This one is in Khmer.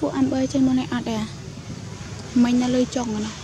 ពួកអាំបើចេញមកនេះអត់ទេមិញនៅលើចុងហ្នឹង